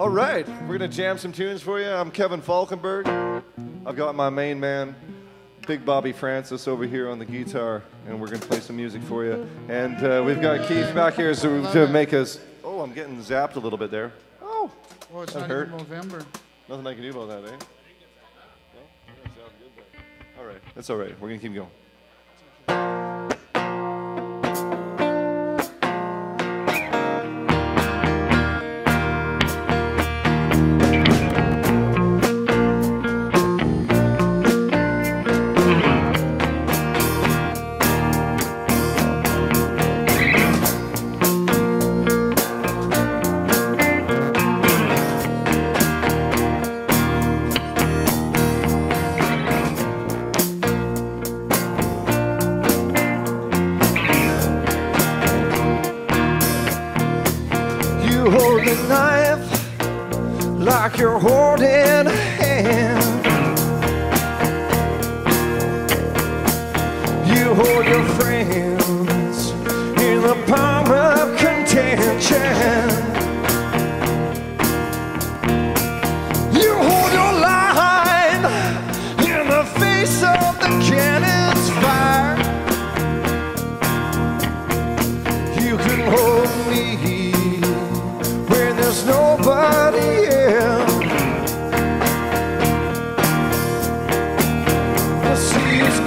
All right, we're gonna jam some tunes for you. I'm Kevin Falkenberg. I've got my main man, Big Bobby Francis, over here on the guitar, and we're gonna play some music for you. And uh, we've got Keith back here to, to make us. Oh, I'm getting zapped a little bit there. Oh, Oh, it's That not hurt. even November. nothing I can do about that, eh? No? That sounds good there. All right, that's all right. We're gonna keep going. Like you're holding a hand. You hold your friends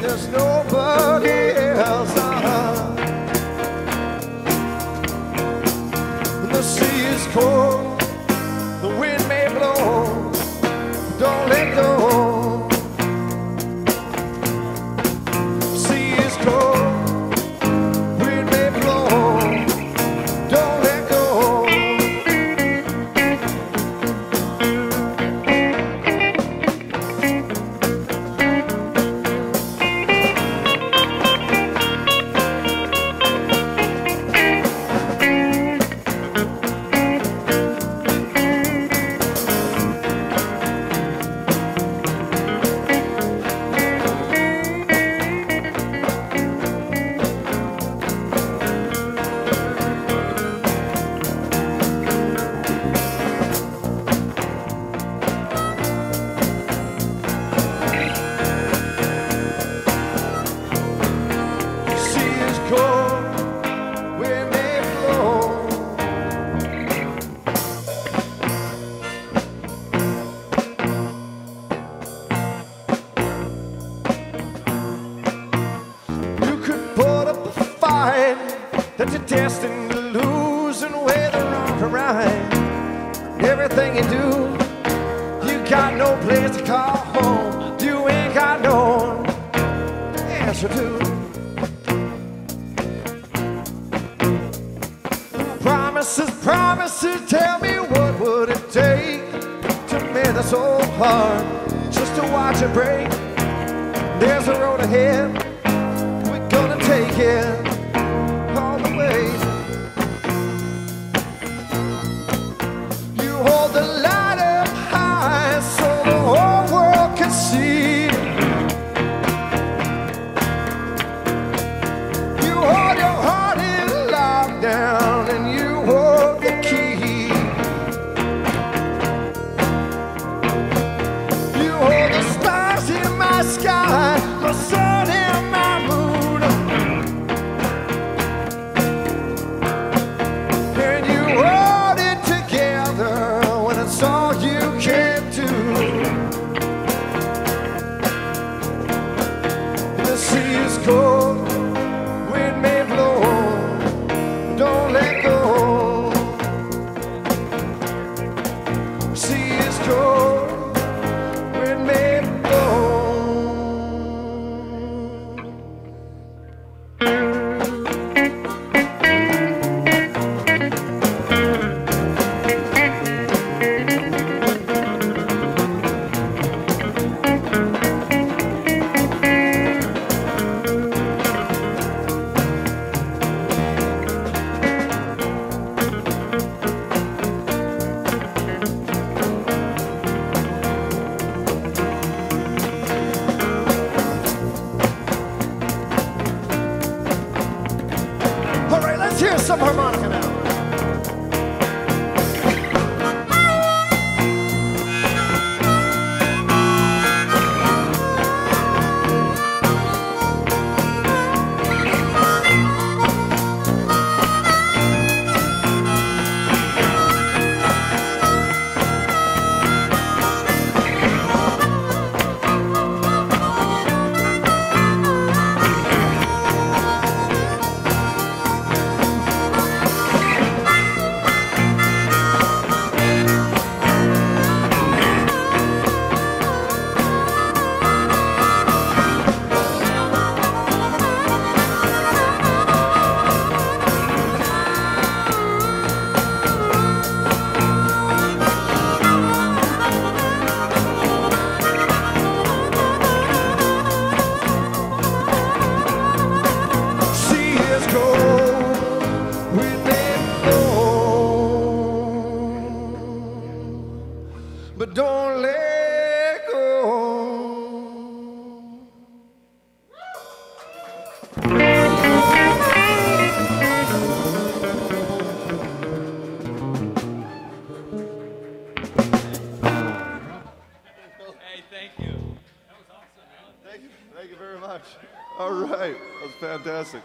there's nobody else. Uh-huh. The sea is cold, destined to lose and whether wrong or right. Everything you do, you got no place to call home. You ain't got no answer to. Promises, promises, tell me what would it take to mend this old heart just to watch it break. There's a road ahead, we're gonna take it but don't let go. Hey, thank you. That was awesome. Thank you. Thank you very much. All right. That was fantastic.